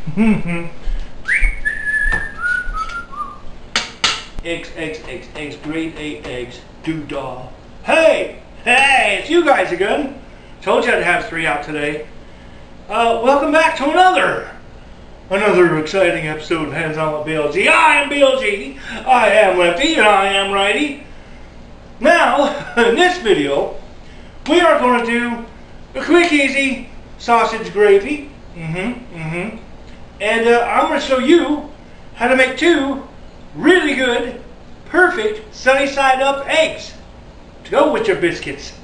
eggs, eggs, eggs, eggs, grade eight eggs, doodah. Hey, hey, it's you guys again. Told you I'd have three out today. Uh, welcome back to another, another exciting episode of Hands On with BLG. I am BLG, I am lefty, and I am righty. Now, in this video, we are going to do a quick, easy sausage gravy. Mm-hmm, mm-hmm. And uh, I'm going to show you how to make two really good, perfect, sunny side up eggs to go with your biscuits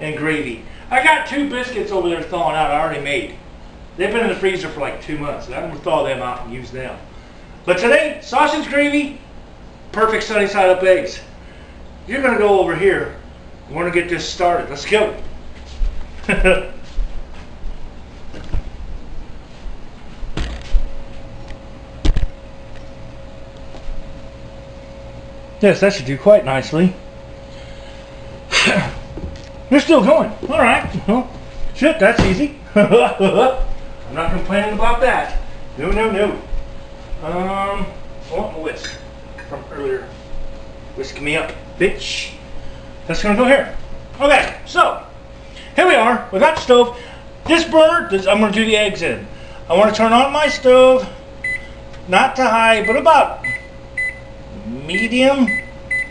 and gravy. I got two biscuits over there thawing out I already made. They've been in the freezer for like two months. I'm going to thaw them out and use them. But today, sausage gravy, perfect sunny side up eggs. You're going to go over here. We're going to get this started. Let's go. Yes, that should do quite nicely. You're still going. All right. Well, shit, that's easy. I'm not complaining about that. No, no, no. Um, I want my whisk from earlier. Whisk me up, bitch. That's gonna go here. Okay, so here we are. We got the stove. This burner, this, I'm gonna do the eggs in. I want to turn on my stove, not to high, but about medium.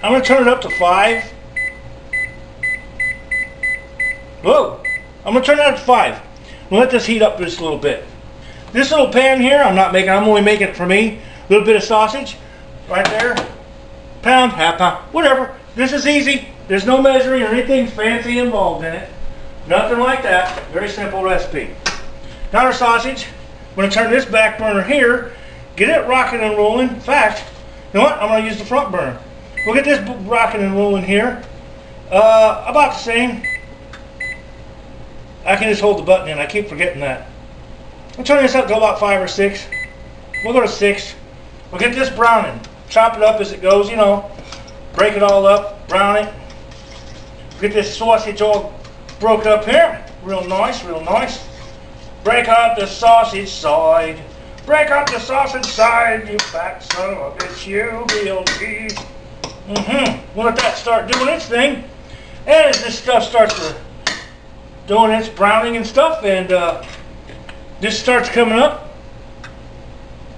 I'm going to turn it up to 5. Whoa! I'm going to turn up to 5. We'll let this heat up just a little bit. This little pan here, I'm not making, I'm only making it for me. A little bit of sausage, right there. Pound, half pound, whatever. This is easy. There's no measuring or anything fancy involved in it. Nothing like that. Very simple recipe. Now our sausage, I'm going to turn this back burner here, get it rocking and rolling. In fact, know what? I'm going to use the front burner. We'll get this rocking and rolling here. Uh, about the same. I can just hold the button in. I keep forgetting that. We'll turn this up to about five or six. We'll go to six. We'll get this browning. Chop it up as it goes, you know. Break it all up, brown it. Get this sausage all broke up here. Real nice, real nice. Break up the sausage side. Break up the sausage side, you fat son of a bitch, you BLT. Mm-hmm. We'll let that start doing its thing. And as this stuff starts to doing its browning and stuff, and uh, this starts coming up,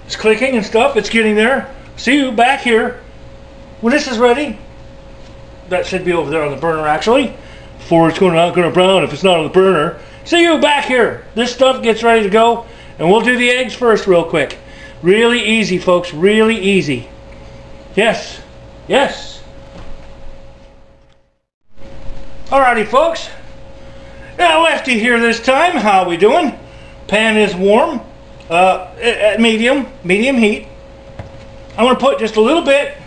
it's clicking and stuff, it's getting there. See you back here. When this is ready, that should be over there on the burner actually, before it's going to, going to brown if it's not on the burner. See you back here. This stuff gets ready to go. And we'll do the eggs first real quick. Really easy, folks. Really easy. Yes. Yes. Alrighty, folks. Now, Lefty here this time. How are we doing? Pan is warm. Uh, at medium. Medium heat. I'm going to put just a little bit.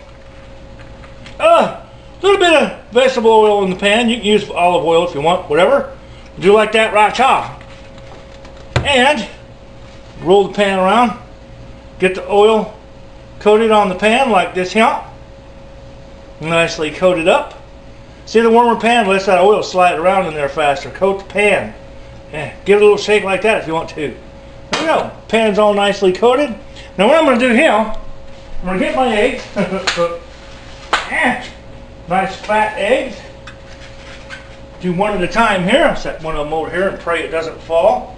Uh, a little bit of vegetable oil in the pan. You can use olive oil if you want. Whatever. Do like that right. And roll the pan around, get the oil coated on the pan like this here. Nicely coated up. See the warmer pan lets that oil slide around in there faster. Coat the pan. Yeah, give it a little shake like that if you want to. There we go. Pan's all nicely coated. Now what I'm going to do here, I'm going to get my eggs. Eh, nice fat eggs. Do one at a time here. Set one of them over here and pray it doesn't fall.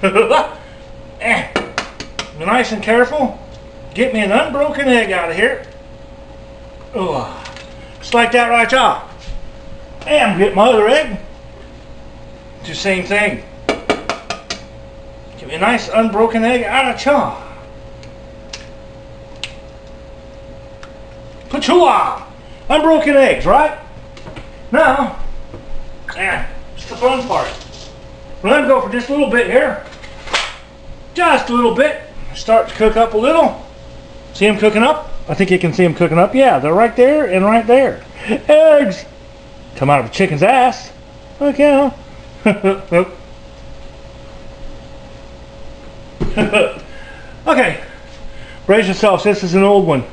Eh. Be nice and careful. Get me an unbroken egg out of here. Oh, just like that right there. And get my other egg. Do same thing. Give me a nice unbroken egg out of chaw. Pachua! Unbroken eggs, right? Now, yeah, it's the fun part. We're going to go for just a little bit here just a little bit. Start to cook up a little. See them cooking up? I think you can see them cooking up. Yeah, they're right there and right there. Eggs come out of a chicken's ass. Okay. okay. Brace yourselves. This is an old one.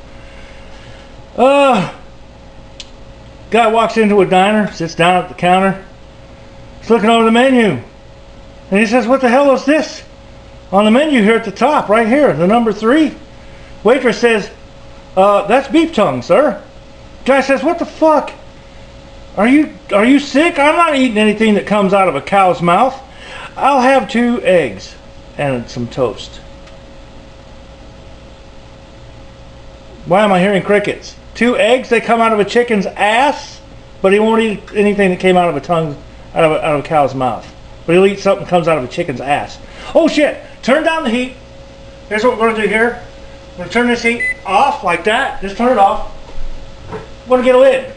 Uh, guy walks into a diner, sits down at the counter. He's looking over the menu. And he says, what the hell is this? On the menu here at the top, right here, the number three. Waitress says, uh, that's beef tongue, sir. Guy says, what the fuck? Are you are you sick? I'm not eating anything that comes out of a cow's mouth. I'll have two eggs and some toast. Why am I hearing crickets? Two eggs, they come out of a chicken's ass, but he won't eat anything that came out of a tongue, out of a, out of a cow's mouth. But he'll eat something that comes out of a chicken's ass. Oh shit! Turn down the heat. Here's what we're gonna do here. We're gonna turn this heat off like that. Just turn it off. We're gonna get a lid.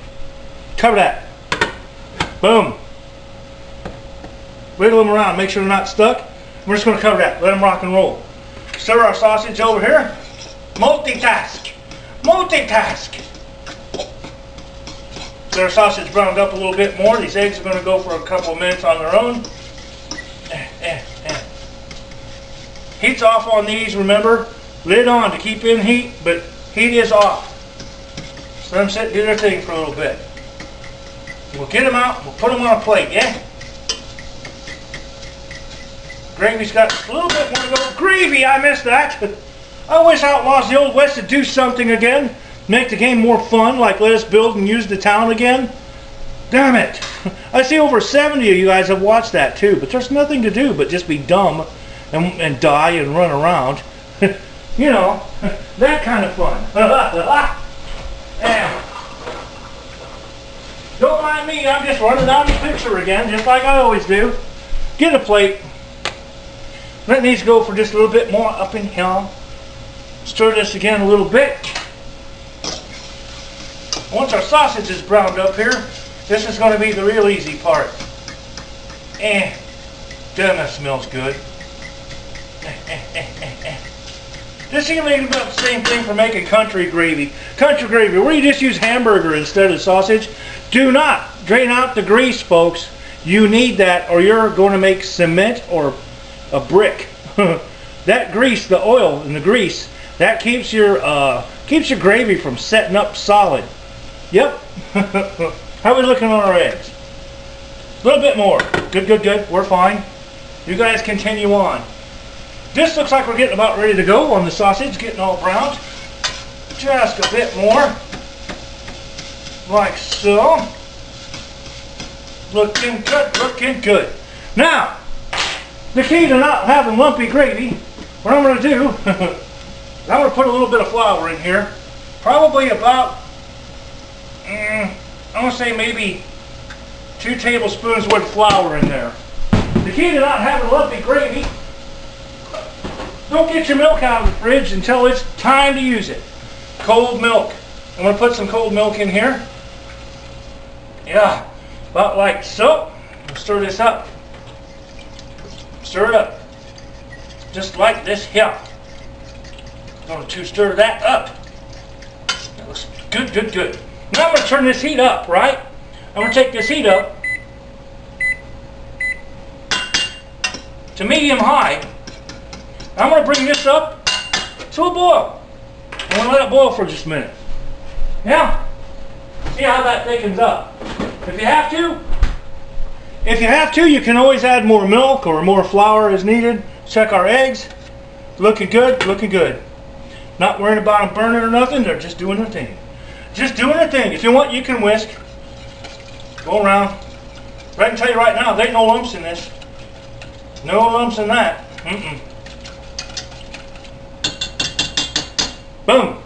Cover that. Boom. Wiggle them around, make sure they're not stuck. We're just gonna cover that. Let them rock and roll. Stir our sausage over here. Multitask. Multitask. Our sausage browned up a little bit more. These eggs are gonna go for a couple minutes on their own. Eh, eh, eh. Heat's off on these, remember? Lid on to keep in heat, but heat is off. So let them sit do their thing for a little bit. We'll get them out, we'll put them on a plate, yeah? Gravy's got a little bit more to go. Gravy, I missed that. I wish Outlaws the Old West would do something again. Make the game more fun, like let us build and use the town again. Damn it. I see over 70 of you guys have watched that too, but there's nothing to do but just be dumb and, and die and run around. you know, that kind of fun. yeah. Don't mind me, I'm just running down the picture again, just like I always do. Get a plate. Let these go for just a little bit more up in here. Stir this again a little bit. Once our sausage is browned up here, this is going to be the real easy part. Eh, damn that smells good. Eh, eh, eh, eh, eh. This is about the same thing for making country gravy. Country gravy, where you just use hamburger instead of sausage. Do not drain out the grease, folks. You need that or you're going to make cement or a brick. that grease, the oil and the grease, that keeps your uh, keeps your gravy from setting up solid. Yep. How we looking on our eggs? A little bit more. Good, good, good. We're fine. You guys continue on. This looks like we're getting about ready to go on the sausage, getting all browned. Just a bit more. Like so. Looking good, looking good. Now, the key to not having lumpy gravy, what I'm going to do, I'm going to put a little bit of flour in here. Probably about, mm, I'm going to say maybe two tablespoons worth of flour in there. The key to not having lumpy gravy, don't get your milk out of the fridge until it's time to use it. Cold milk. I'm going to put some cold milk in here. Yeah, about like so. Stir this up. Stir it up. Just like this here. Going to stir that up. That looks good, good, good. Now I'm going to turn this heat up, right? I'm going to take this heat up to medium high. I'm going to bring this up to a boil. I'm going to let it boil for just a minute. Now, See how that thickens up. If you have to, if you have to, you can always add more milk or more flour as needed. Check our eggs. Looking good, looking good. Not worrying about them burning or nothing. They're just doing their thing. Just doing their thing. If you want, you can whisk. Go around. I can tell you right now, there ain't no lumps in this. No lumps in that. Mm-mm. Boom.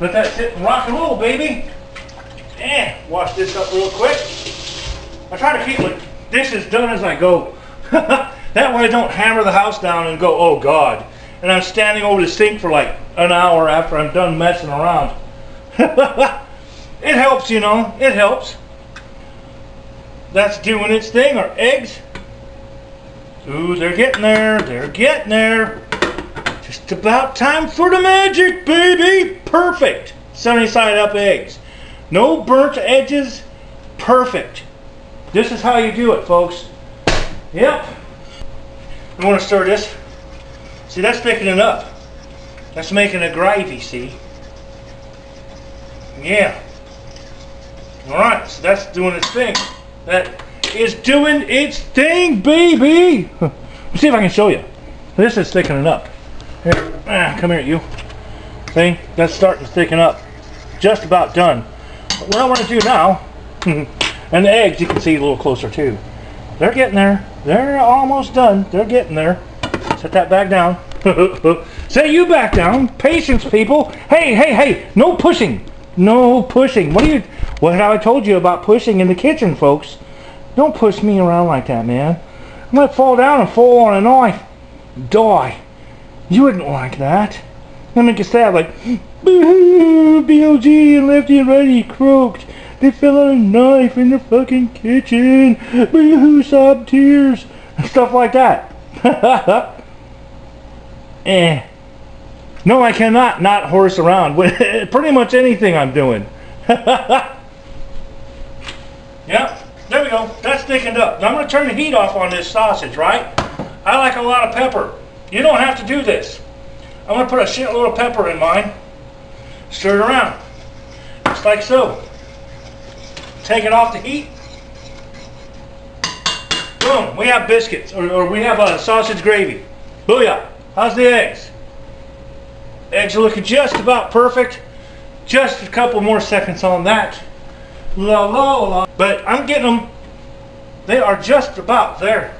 Let that sit and rock and roll, baby. And wash this up real quick. I try to keep my dishes done as I go. that way I don't hammer the house down and go, oh God. And I'm standing over the sink for like an hour after I'm done messing around. it helps, you know. It helps. That's doing its thing. Our eggs. Ooh, they're getting there. They're getting there. Just about time for the magic, baby. Perfect. Sunny side up eggs. No burnt edges. Perfect. This is how you do it, folks. Yep. I'm going to stir this. See, that's thickening up. That's making a gravy, see? Yeah. Alright, so that's doing its thing. That is doing its thing, baby! Let's see if I can show you. This is thickening up. Here, ah, come here, you. See? That's starting to thicken up. Just about done. What I want to do now, and the eggs you can see a little closer too. They're getting there. They're almost done. They're getting there. Set that back down. Set you back down. Patience, people. Hey, hey, hey. No pushing. No pushing. What are you... What have I told you about pushing in the kitchen, folks? Don't push me around like that, man. I'm going to fall down and fall on a knife. Die. You wouldn't like that. Then make a stab like, Boo! BLG and Lefty and Righty croaked. They fell on a knife in the fucking kitchen. Boo! Sob tears. Stuff like that. eh. No, I cannot not horse around with pretty much anything I'm doing. yep, there we go. That's thickened up. Now I'm going to turn the heat off on this sausage, right? I like a lot of pepper. You don't have to do this. I'm going to put a shitload of pepper in mine. Stir it around. Just like so. Take it off the heat. Boom. We have biscuits. Or, or we have a sausage gravy. Booyah. How's the eggs? Eggs are looking just about perfect. Just a couple more seconds on that. La la la. But I'm getting them. They are just about there.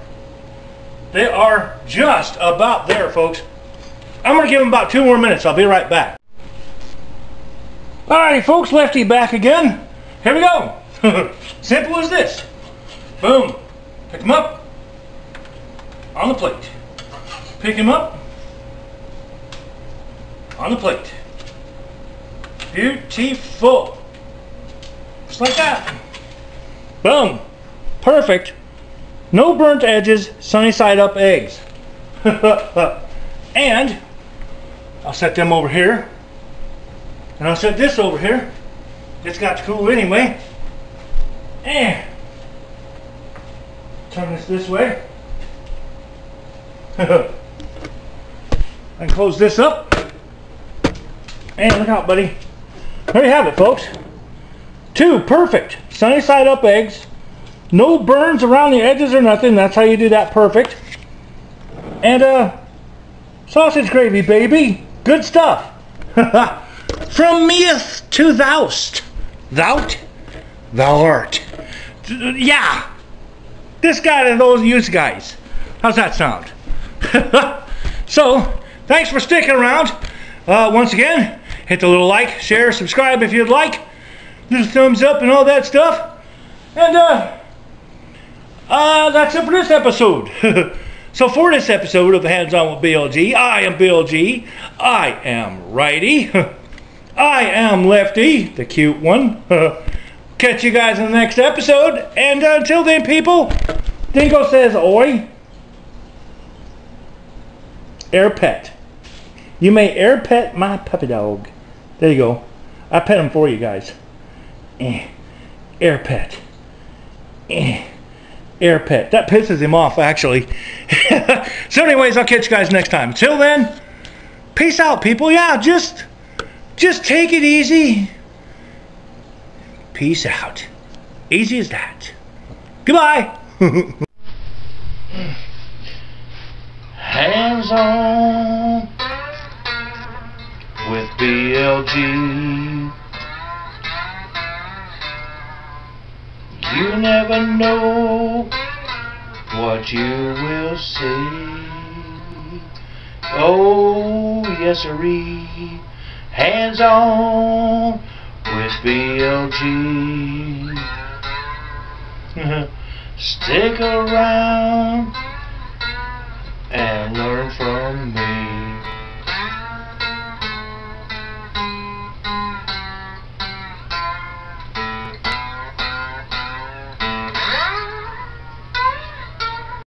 They are just about there, folks. I'm going to give them about two more minutes. I'll be right back. Alrighty, folks. Lefty back again. Here we go. Simple as this. Boom. Pick them up on the plate. Pick them up on the plate. Beautiful. Just like that. Boom. Perfect. No burnt edges, sunny side up eggs. and I'll set them over here. And I'll set this over here. It's got to cool anyway. And turn this this way. and close this up. And look out, buddy. There you have it, folks. Two perfect sunny side up eggs. No burns around the edges or nothing. That's how you do that perfect. And uh, sausage gravy, baby. Good stuff. From meeth to thoust. Thou'rt? Thou art. Yeah. This guy and those use guys. How's that sound? so, thanks for sticking around. Uh, once again, hit the little like, share, subscribe if you'd like. Little thumbs up and all that stuff. And, uh, uh, that's it for this episode. so for this episode of Hands On with BLG, I am BLG. I am Righty. I am Lefty, the cute one. Catch you guys in the next episode. And uh, until then, people, Dingo says oi. Air pet. You may air pet my puppy dog. There you go. I pet him for you guys. Eh. Air pet. Eh air pet. That pisses him off, actually. so anyways, I'll catch you guys next time. Till then, peace out, people. Yeah, just, just take it easy. Peace out. Easy as that. Goodbye. Hands on with BLG. You never know what you will see. Oh, yes, sirree. Hands on with BLG. Stick around and learn from me.